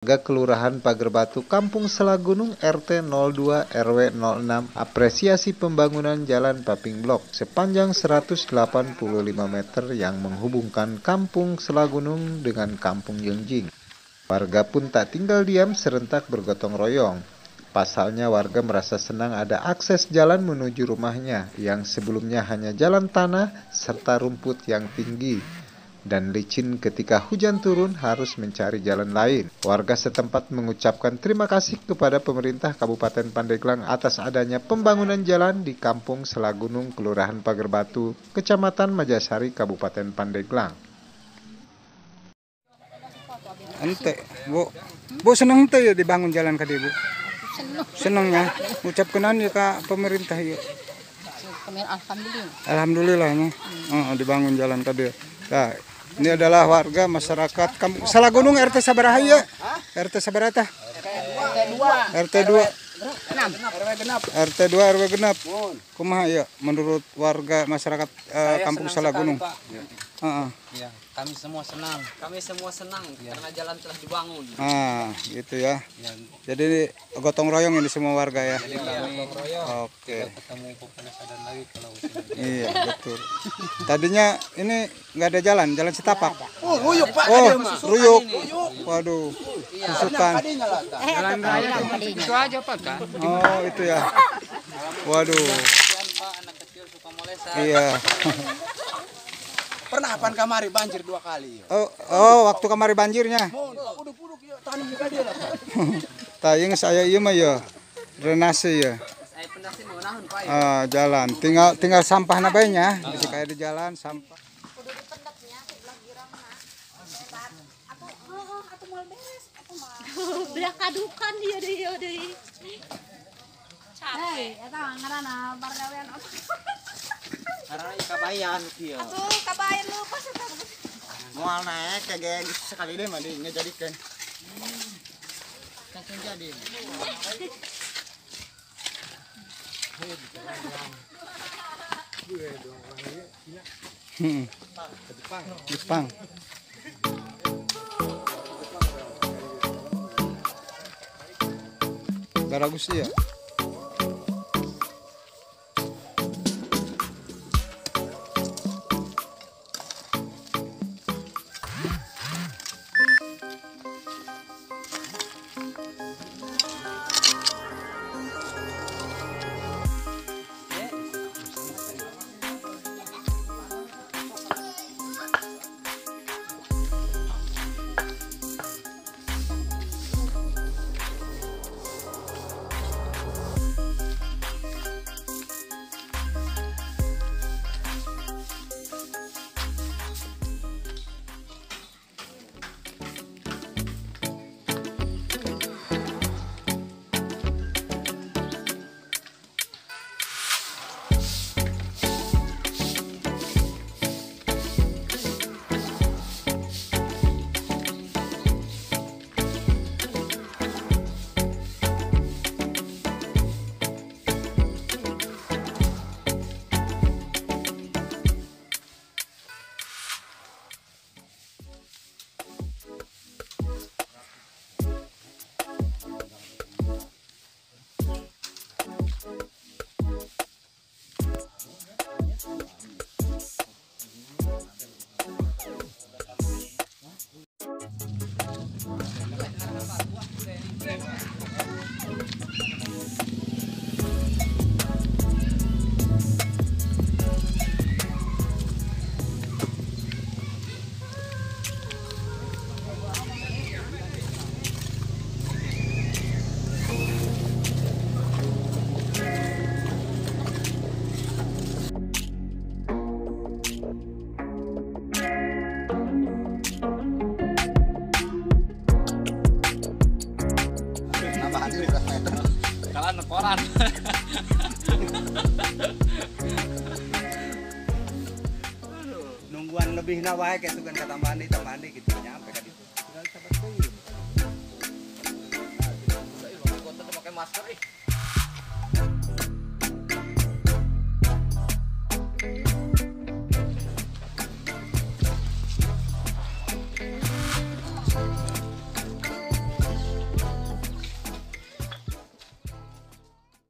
Warga Kelurahan Pager Batu, Kampung Selagunung, RT 02 RW 06, apresiasi pembangunan Jalan Paping Blok sepanjang 185 meter yang menghubungkan Kampung Selagunung dengan Kampung Yengjing. Warga pun tak tinggal diam serentak bergotong royong. Pasalnya warga merasa senang ada akses jalan menuju rumahnya yang sebelumnya hanya jalan tanah serta rumput yang tinggi dan licin ketika hujan turun harus mencari jalan lain. Warga setempat mengucapkan terima kasih kepada pemerintah Kabupaten Pandeglang atas adanya pembangunan jalan di Kampung Selagunung, Kelurahan Pager Batu, Kecamatan Majasari, Kabupaten Pandeglang. Ente, Bu. Bu seneng tuh ya dibangun jalan ke Bu. Senang. Senengnya ucapkan ya ke pemerintah ya. Alhamdulillah. Alhamdulillahnya. Oh, dibangun jalan ke dia. Nah, ini adalah warga masyarakat Kampung Salagunung RT Sabaraha ya. RT Sabaraha RT 2. RT 2 RW genap. Kumaha ya menurut warga masyarakat eh, Kampung Salagunung? Heeh. Ya, kami semua senang. Kami semua senang karena jalan telah dibangun. Ah, gitu ya. Jadi ini gotong royong ini semua warga ya. Jadi kami Oke. ketemu Pepenasadan lagi kalau Iya, betul. Tadinya ini nggak ada jalan, jalan setapak. Oh, ruyuk Pak. Oh, ruyuk. Waduh, susukan. Jalan raya Itu aja Pak kan. Oh, itu ya. Waduh, Kasihan Pak, anak kecil suka molesan. iya. Pernah pan kamari banjir dua kali. Oh, oh waktu kemarin banjirnya. Ya. Tayang saya iya mah ya. Drenase ya. Ah, jalan. Tinggal tinggal sampah nabainya. Jadi kayak di jalan sampah. Belah kadukan dia deh dia deh. Hei, eta ngaranna bargawean apa? Karena kabayan dia. Tuh kabayan lu pas eta. Mual naik kayak sekali deh mah. Langsung jadi. Hmm. Jepang. Garagus ya. Koran. Nungguan lebih na wae kayak tugan kata mandi tamandi gitu nyampe kan itu. Tinggal sabar deui. Kota pakai masker ih.